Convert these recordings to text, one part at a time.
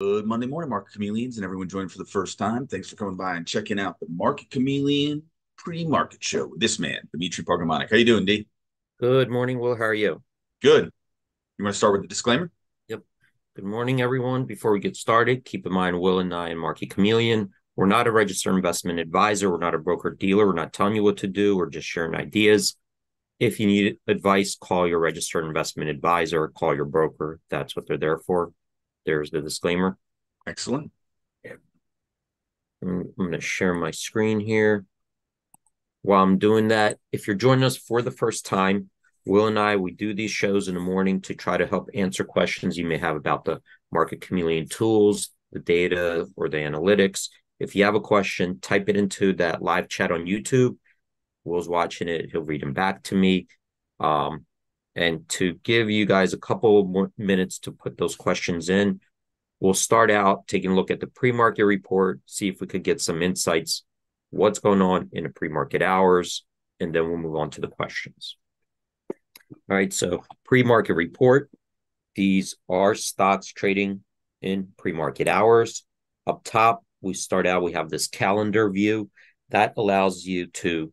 Good Monday morning, Market Chameleons, and everyone joining for the first time. Thanks for coming by and checking out the Market Chameleon pre-market show with this man, Dmitry Pargamanik. How you doing, D? Good morning, Will. How are you? Good. You want to start with the disclaimer? Yep. Good morning, everyone. Before we get started, keep in mind Will and I and Market Chameleon, we're not a registered investment advisor. We're not a broker dealer. We're not telling you what to do. We're just sharing ideas. If you need advice, call your registered investment advisor, call your broker. That's what they're there for. There's the disclaimer. Excellent. I'm, going to share my screen here. While I'm doing that, if you're joining us for the first time, Will and I, we do these shows in the morning to try to help answer questions you may have about the market chameleon tools, the data, or the analytics. If you have a question, type it into that live chat on YouTube. Will's watching it. He'll read them back to me. Um, and to give you guys a couple more minutes to put those questions in, we'll start out taking a look at the pre-market report, see if we could get some insights, what's going on in the pre-market hours, and then we'll move on to the questions. All right, so pre-market report. These are stocks trading in pre-market hours. Up top, we start out, we have this calendar view that allows you to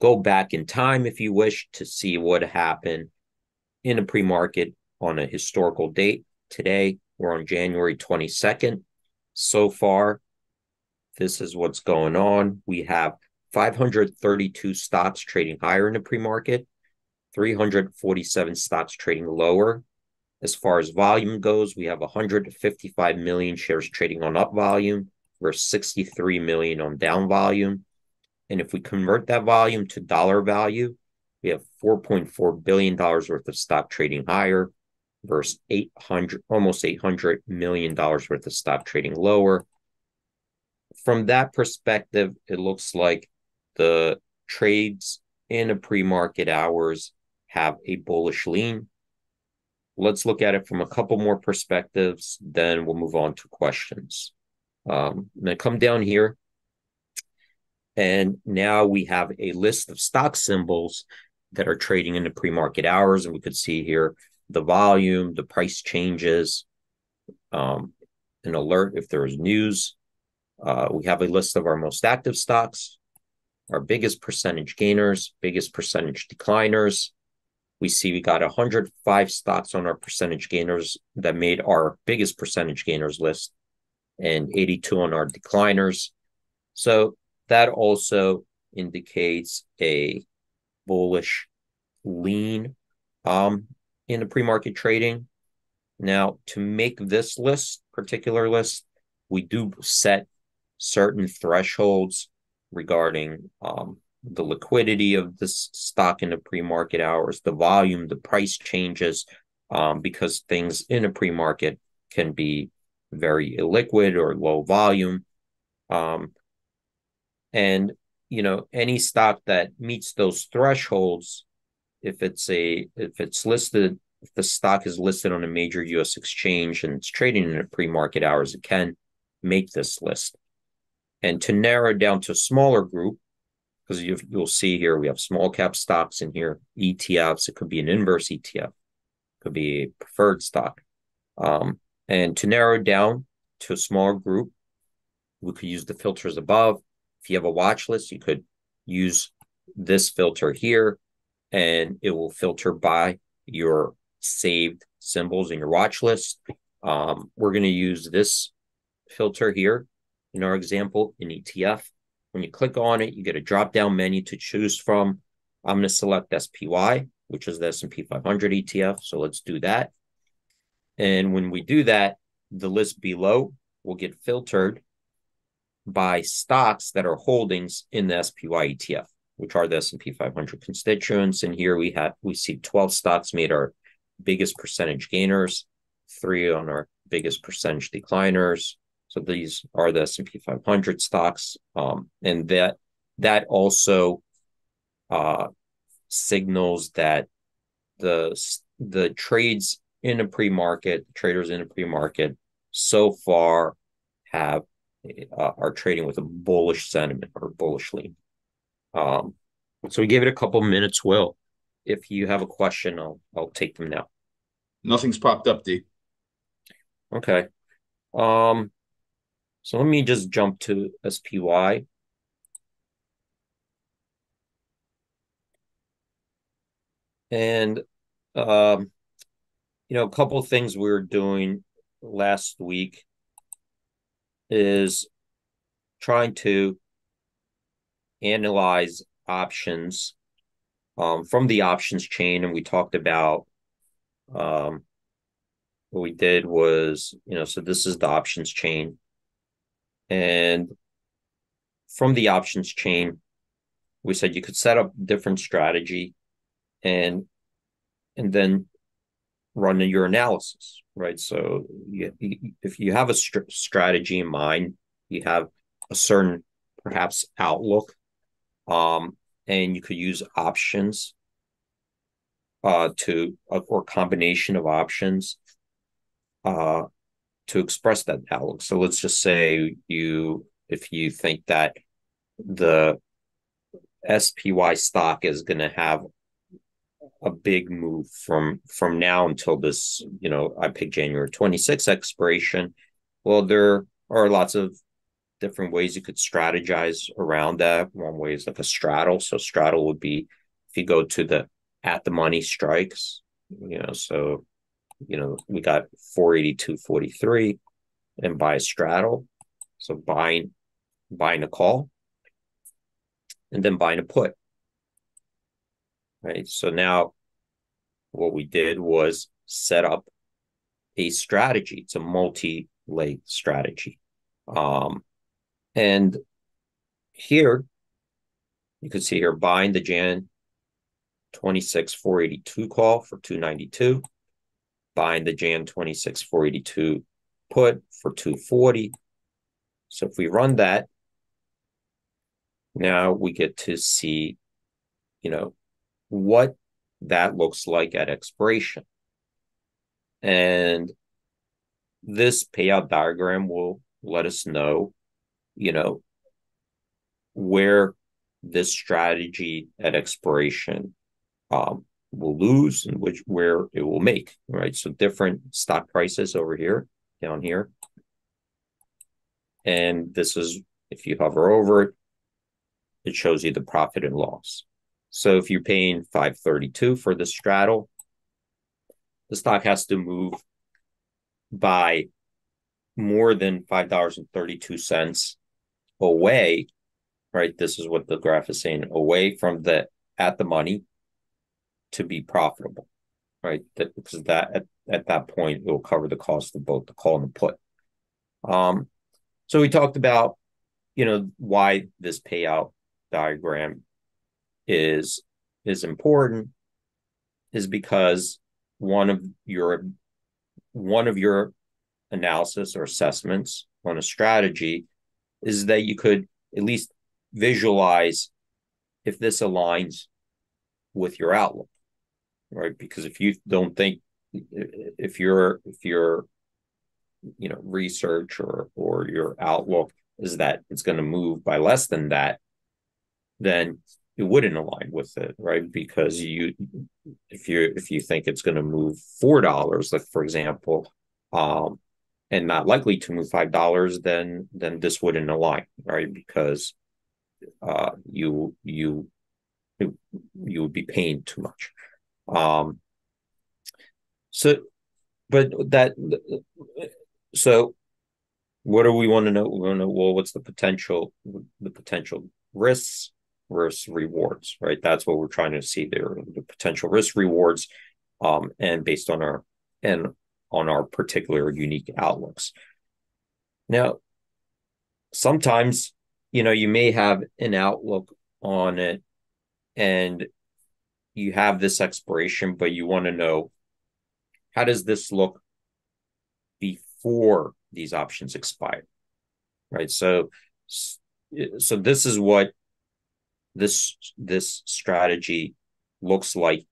go back in time if you wish to see what happened in a pre market on a historical date. Today, we're on January 22nd. So far, this is what's going on. We have 532 stocks trading higher in the pre market, 347 stocks trading lower. As far as volume goes, we have 155 million shares trading on up volume versus 63 million on down volume. And if we convert that volume to dollar value, we have $4.4 billion worth of stock trading higher versus 800, almost $800 million worth of stock trading lower. From that perspective, it looks like the trades in a pre-market hours have a bullish lean. Let's look at it from a couple more perspectives, then we'll move on to questions. Um, I'm going to come down here. And now we have a list of stock symbols that are trading in the pre-market hours, and we could see here the volume, the price changes, um, an alert if there is news. Uh, we have a list of our most active stocks, our biggest percentage gainers, biggest percentage decliners. We see we got 105 stocks on our percentage gainers that made our biggest percentage gainers list and 82 on our decliners. So that also indicates a bullish lean um, in the pre-market trading. Now, to make this list, particular list, we do set certain thresholds regarding um, the liquidity of this stock in the pre-market hours, the volume, the price changes, um, because things in a pre-market can be very illiquid or low volume. Um, and you know any stock that meets those thresholds if it's a if it's listed if the stock is listed on a major US exchange and it's trading in a pre-market hours it can make this list. And to narrow down to a smaller group because you, you'll see here we have small cap stocks in here etfs it could be an inverse etf could be a preferred stock. Um, and to narrow down to a smaller group we could use the filters above if you have a watch list, you could use this filter here and it will filter by your saved symbols in your watch list. Um, we're going to use this filter here in our example in ETF. When you click on it, you get a drop down menu to choose from. I'm going to select SPY, which is the S&P 500 ETF. So let's do that. And when we do that, the list below will get filtered by stocks that are holdings in the SPY ETF, which are the S&P 500 constituents. And here we have we see 12 stocks made our biggest percentage gainers, three on our biggest percentage decliners. So these are the S&P 500 stocks, um, and that that also uh, signals that the the trades in a pre-market, traders in a pre-market, so far have uh, are trading with a bullish sentiment or bullishly. Um, so we gave it a couple minutes. Will, if you have a question, I'll I'll take them now. Nothing's popped up, D. Okay. Um, so let me just jump to SPY. And um, you know, a couple of things we were doing last week is trying to analyze options um, from the options chain, and we talked about um, what we did was, you know, so this is the options chain, and from the options chain, we said you could set up different strategy, and and then run your analysis, right? So you, if you have a st- strategy in mind, you have a certain perhaps outlook, um, and you could use options uh, to uh, or combination of options uh, to express that outlook. So let's just say you if you think that the SPY stock is going to have a big move from from now until this, you know, I pick January 26th expiration. Well, there are lots of different ways you could strategize around that. One way is like a straddle. So straddle would be if you go to the at the money strikes, you know, so you know, we got 482.43 and buy a straddle. So buying buying a call and then buying a put right? So now what we did was set up a strategy. It's a multi-leg strategy. Um, and here you can see here buying the Jan 26 482 call for 292, buying the Jan 26 482 put for 240. So if we run that, now we get to see, you know, what that looks like at expiration. And this payout diagram will let us know, you know, where this strategy at expiration um, will lose and which where it will make, right? So different stock prices over here, down here. And this is, if you hover over it, it shows you the profit and loss. So if you're paying 532 for the straddle, the stock has to move by more than $5.32 away, right? This is what the graph is saying, away from the at the money to be profitable, right? That, because that at, at that point it will cover the cost of both the call and the put. Um, so we talked about, you know, why this payout diagram is is important is because one of your one of your analysis or assessments on a strategy is that you could at least visualize if this aligns with your outlook right? Because if you don't think if your if your you know research or or your outlook is that it's going to move by less than that then it wouldn't align with it, right? Because you, if you if you think it's going to move four dollars, like for example, um, and not likely to move five dollars, then then this wouldn't align, right? Because uh, you you you would be paying too much. Um, so, but that so what do we want to know? We want to know well, what's the potential the potential risks versus rewards, right? That's what we're trying to see there, the potential risk rewards, um, and based on our and on our particular unique outlooks. Now, sometimes you know you may have an outlook on it, and you have this expiration, but you want to know how does this look before these options expire, right? So, so this is what this this strategy looks like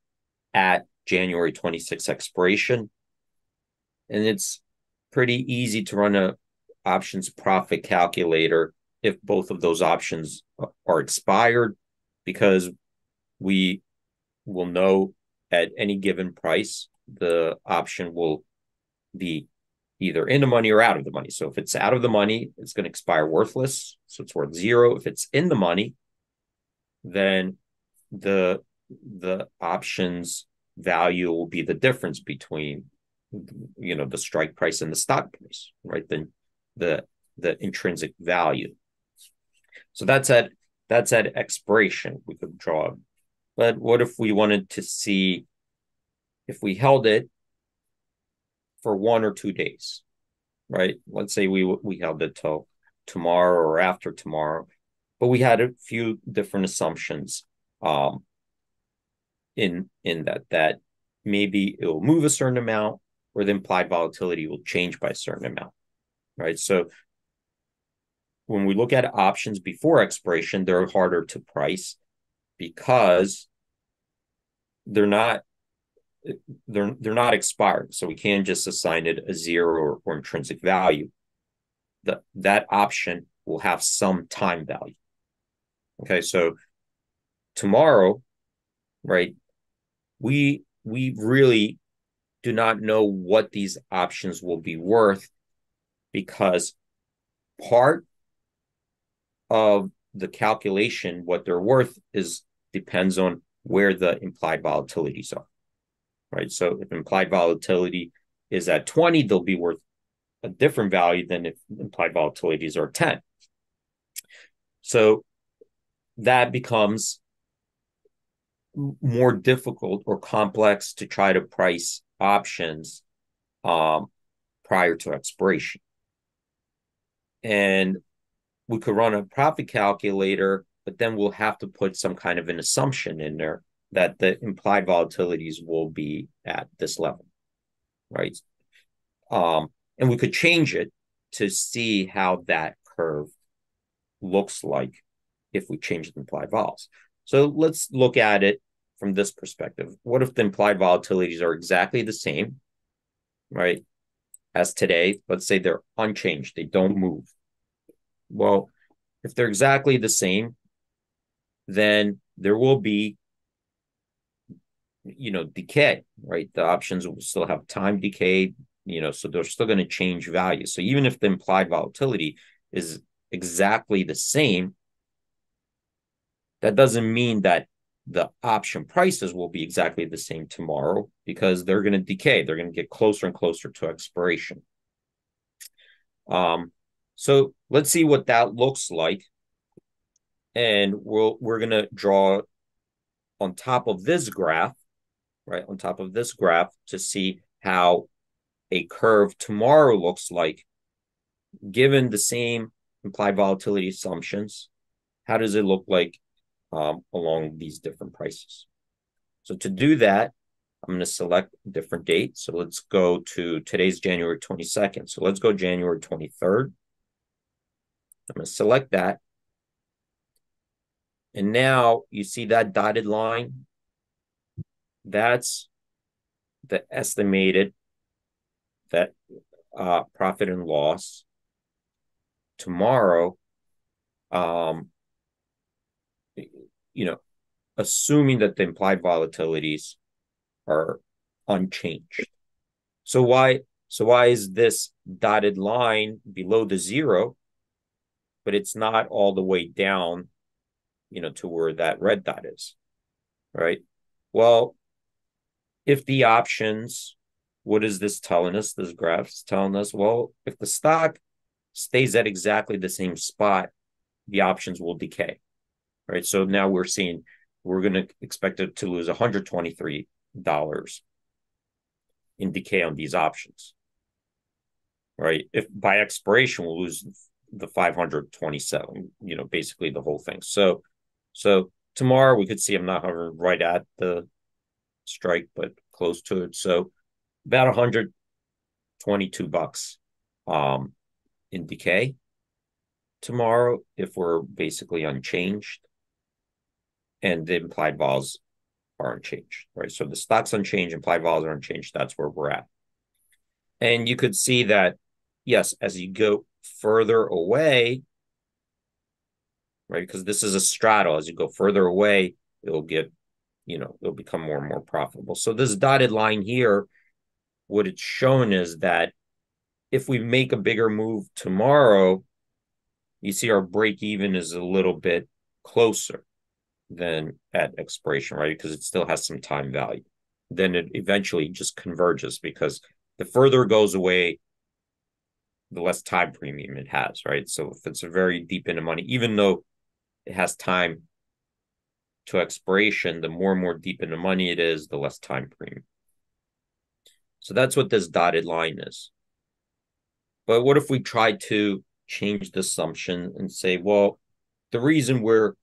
at January 26 expiration. And it's pretty easy to run a options profit calculator if both of those options are expired because we will know at any given price the option will be either in the money or out of the money. So if it's out of the money, it's going to expire worthless. So it's worth zero. If it's in the money, then the the options value will be the difference between you know the strike price and the stock price, right? Then the the intrinsic value. So that's at that's at expiration. We could draw. But what if we wanted to see if we held it for one or two days, right? Let's say we we held it till tomorrow or after tomorrow, but we had a few different assumptions um, in in that that maybe it will move a certain amount or the implied volatility will change by a certain amount, right? So when we look at options before expiration, they're harder to price because they're not they're they're not expired, so we can't just assign it a zero or, or intrinsic value. That that option will have some time value. Okay, so tomorrow, right? We we really do not know what these options will be worth because part of the calculation, what they're worth, is depends on where the implied volatilities are right? So if implied volatility is at 20, they'll be worth a different value than if implied volatilities are 10. So that becomes more difficult or complex to try to price options um, prior to expiration. And we could run a profit calculator, but then we'll have to put some kind of an assumption in there that the implied volatilities will be at this level, right? Um, and we could change it to see how that curve looks like if we change the implied vols. So let's look at it from this perspective. What if the implied volatilities are exactly the same, right, as today? Let's say they're unchanged, they don't move. Well, if they're exactly the same, then there will be you know, decay, right? The options will still have time decay, you know, so they're still going to change value. So even if the implied volatility is exactly the same, that doesn't mean that the option prices will be exactly the same tomorrow because they're going to decay. They're going to get closer and closer to expiration. Um, so let's see what that looks like. And we'll, we're going to draw on top of this graph right, on top of this graph to see how a curve tomorrow looks like given the same implied volatility assumptions. How does it look like um, along these different prices? So to do that, I'm going to select a different date. So let's go to today's January 22nd. So let's go January 23rd. I'm going to select that. And now you see that dotted line that's the estimated that uh, profit and loss tomorrow. Um, you know, assuming that the implied volatilities are unchanged. So why so why is this dotted line below the zero, but it's not all the way down, you know, to where that red dot is, right? Well, if the options, what is this telling us? This graph is telling us, well, if the stock stays at exactly the same spot, the options will decay, right? So now we're seeing we're going to expect it to lose $123 in decay on these options, right? If by expiration, we'll lose the 527, you know, basically the whole thing. So, so tomorrow we could see I'm not right at the strike, but close to it. So about 122 bucks um, in decay tomorrow if we're basically unchanged and the implied vols are unchanged, right? So the stock's unchanged, implied vols are unchanged. That's where we're at. And you could see that, yes, as you go further away, right? Because this is a straddle. As you go further away, it'll get you know, it'll become more and more profitable. So this dotted line here, what it's shown is that if we make a bigger move tomorrow, you see our break even is a little bit closer than at expiration, right? Because it still has some time value. Then it eventually just converges because the further it goes away, the less time premium it has, right? So if it's a very deep into money, even though it has time to expiration, the more and more deep into money it is, the less time premium. So that's what this dotted line is. But what if we try to change the assumption and say, well, the reason we're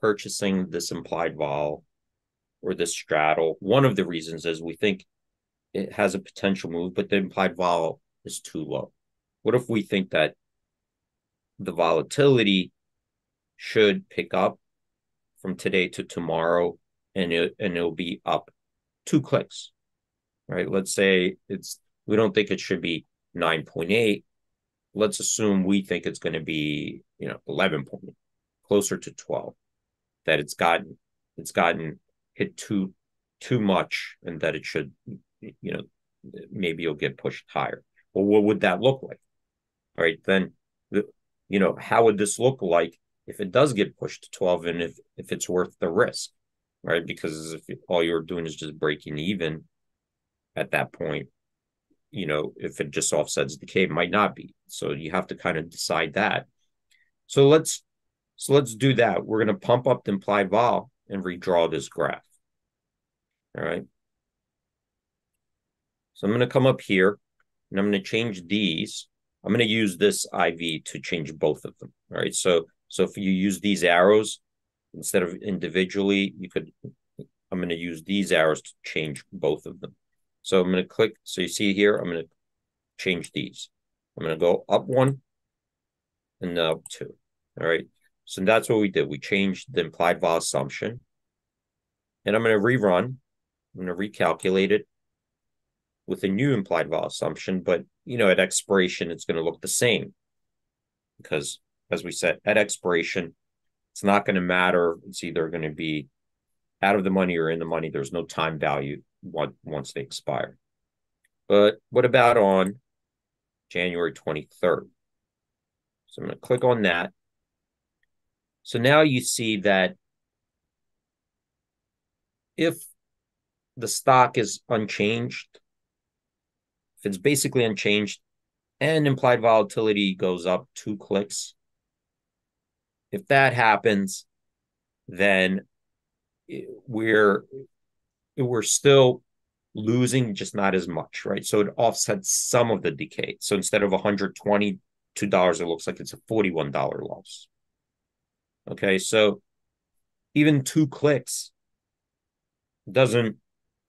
purchasing this implied vol or this straddle, one of the reasons is we think it has a potential move, but the implied vol is too low. What if we think that the volatility should pick up from today to tomorrow and it and it'll be up two clicks. Right? Let's say it's we don't think it should be 9.8. Let's assume we think it's going to be, you know, 11 point, closer to 12. That it's gotten it's gotten hit too too much and that it should you know maybe you'll get pushed higher. Well, what would that look like? All right, then, you know, how would this look like if it does get pushed to 12 and if, if it's worth the risk, right? Because if all you're doing is just breaking even at that point, you know, if it just offsets decay, it might not be. So you have to kind of decide that. So let's so let's do that. We're going to pump up the implied vol and redraw this graph. All right. So I'm going to come up here and I'm going to change these. I'm going to use this IV to change both of them. All right. So, so if you use these arrows instead of individually, you could, I'm going to use these arrows to change both of them. So I'm going to click. So you see here, I'm going to change these. I'm going to go up one and now two. All right. So that's what we did. We changed the implied vol assumption. And I'm going to rerun. I'm going to recalculate it with a new implied vol assumption, but you know, at expiration, it's going to look the same because, as we said, at expiration, it's not going to matter. It's either going to be out of the money or in the money. There's no time value once they expire. But what about on January 23rd? So I'm going to click on that. So now you see that if the stock is unchanged, if it's basically unchanged and implied volatility goes up two clicks, if that happens, then we're we're still losing, just not as much, right? So it offsets some of the decay. So instead of $122, it looks like it's a $41 loss. Okay, so even two clicks doesn't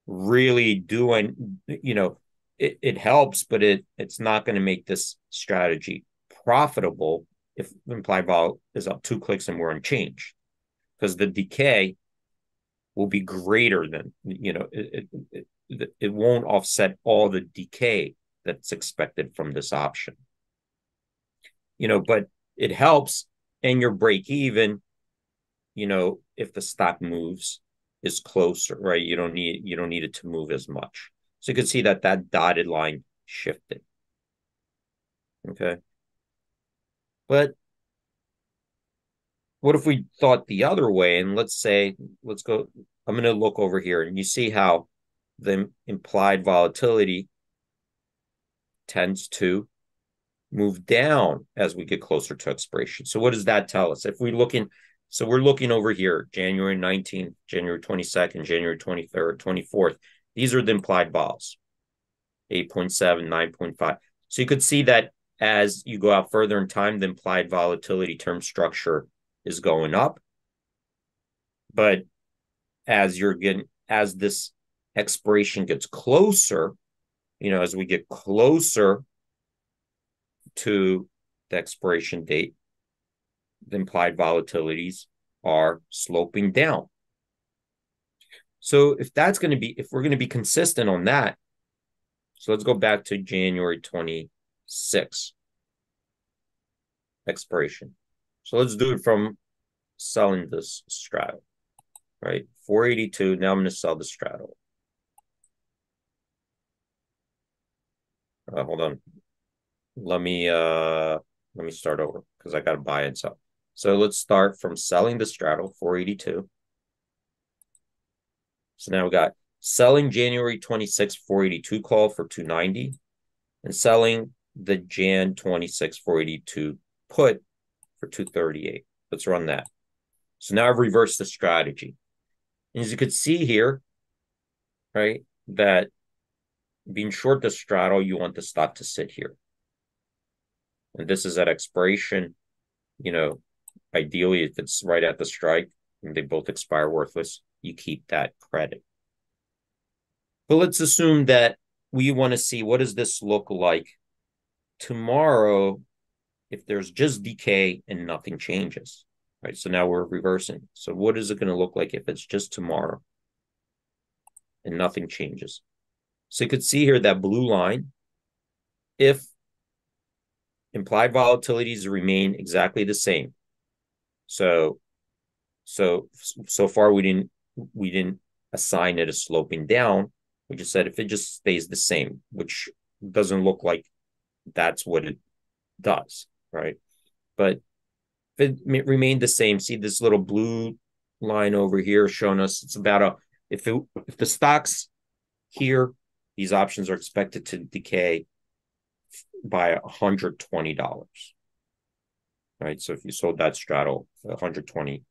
really do any, you know, it, it helps, but it it's not going to make this strategy profitable if implied vol is up two clicks and we're unchanged because the decay will be greater than you know it, it, it, it won't offset all the decay that's expected from this option. You know but it helps and your break even you know if the stock moves is closer right you don't need you don't need it to move as much so you can see that that dotted line shifted. Okay. But what if we thought the other way? And let's say, let's go, I'm going to look over here and you see how the implied volatility tends to move down as we get closer to expiration. So what does that tell us? If we look in, so we're looking over here, January 19th, January 22nd, January 23rd, 24th. These are the implied vols 8.7, 9.5. So you could see that as you go out further in time, the implied volatility term structure is going up. But as you're getting, as this expiration gets closer, you know, as we get closer to the expiration date, the implied volatilities are sloping down. So if that's going to be, if we're going to be consistent on that, so let's go back to January 26 expiration. So let's do it from selling this straddle, right? 482. Now I'm going to sell the straddle. Uh, hold on. Let me uh let me start over because I got to buy and sell. So let's start from selling the straddle 482. So now we got selling January 26, 482 call for 290 and selling the Jan 26, 482 put for 238. Let's run that. So now I've reversed the strategy. And as you can see here, right, that being short the straddle, you want the stop to sit here. And this is at expiration, you know, ideally if it's right at the strike and they both expire worthless, you keep that credit. But let's assume that we want to see what does this look like tomorrow if there's just decay and nothing changes, right? So now we're reversing. So what is it going to look like if it's just tomorrow and nothing changes? So you could see here that blue line, if implied volatilities remain exactly the same. So, so, so far we didn't, we didn't assign it a sloping down. We just said if it just stays the same, which doesn't look like that's what it does, right? But if it remained the same, see this little blue line over here showing us it's about a if it if the stocks here, these options are expected to decay by $120. Right. So if you sold that straddle 120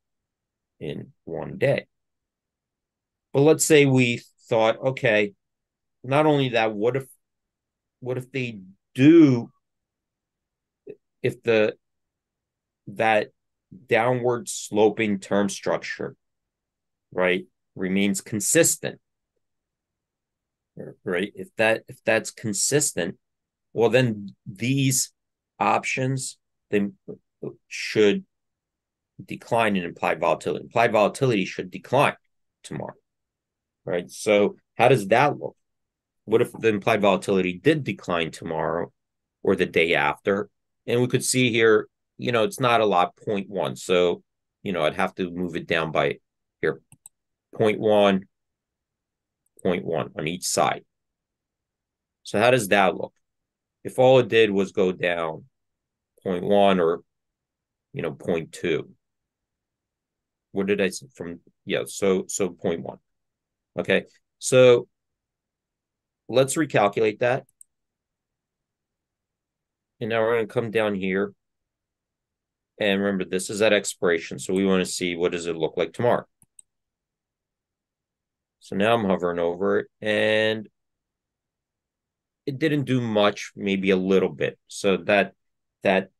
in one day. But let's say we thought, okay, not only that, what if what if they do if the that downward sloping term structure right remains consistent right if that if that's consistent well then these options they should decline in implied volatility implied volatility should decline tomorrow right so how does that look what if the implied volatility did decline tomorrow or the day after? And we could see here, you know, it's not a lot, 0.1. So, you know, I'd have to move it down by here, 0.1, 0.1 on each side. So how does that look? If all it did was go down 0.1 or, you know, 0.2. What did I say from? Yeah, so so 0.1. Okay, so let's recalculate that. And now we're going to come down here. And remember, this is at expiration. So we want to see what does it look like tomorrow. So now I'm hovering over it and it didn't do much, maybe a little bit. So that that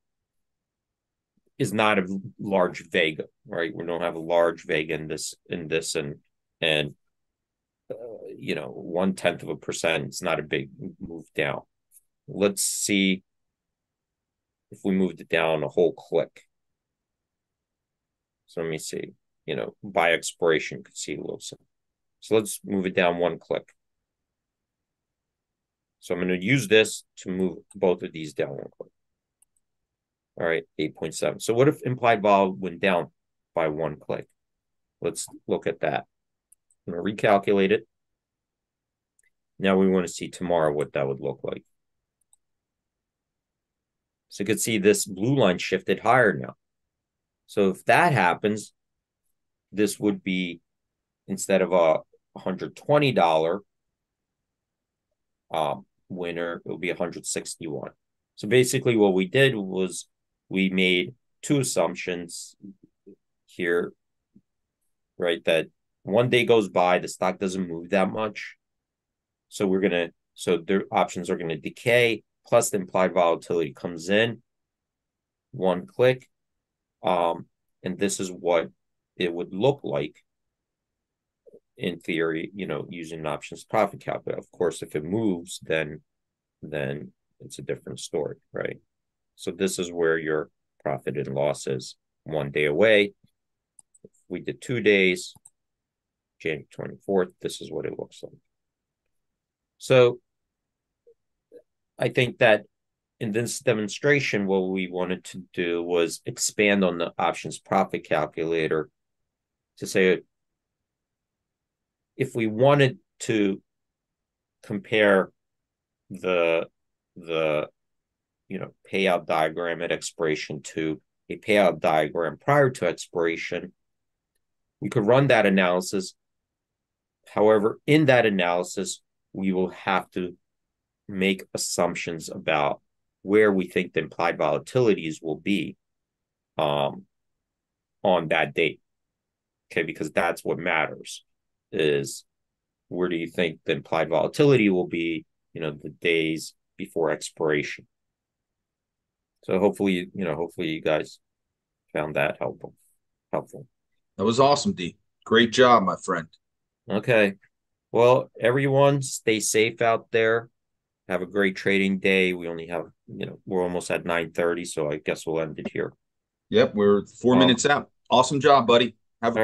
is not a large vega, right? We don't have a large vega in this in this and and uh, you know, one tenth of a percent. It's not a big move down. Let's see if we moved it down a whole click. So let me see. You know, by expiration, could see a little. So let's move it down one click. So I'm going to use this to move both of these down one click. All right, 8.7. So what if implied vol went down by one click? Let's look at that. I'm going to recalculate it. Now we want to see tomorrow what that would look like. So you can see this blue line shifted higher now. So if that happens, this would be instead of a $120 um, winner, it will be 161. So basically what we did was we made two assumptions here, right? That one day goes by, the stock doesn't move that much. So we're going to, so their options are going to decay, plus the implied volatility comes in, one click. Um, and this is what it would look like in theory, you know, using an options profit calculator. Of course, if it moves, then then it's a different story, right? So this is where your profit and loss is one day away. If we did two days, January 24th, this is what it looks like. So I think that in this demonstration, what we wanted to do was expand on the options profit calculator to say if we wanted to compare the the you know, payout diagram at expiration to a payout diagram prior to expiration, we could run that analysis. However, in that analysis, we will have to make assumptions about where we think the implied volatilities will be um, on that date. Okay, because that's what matters is where do you think the implied volatility will be, you know, the days before expiration. So hopefully, you know, hopefully you guys found that helpful. Helpful. That was awesome, D. Great job, my friend. Okay. Well, everyone, stay safe out there. Have a great trading day. We only have, you know, we're almost at 9:30, so I guess we'll end it here. Yep, we're four um, minutes out. Awesome job, buddy. Have a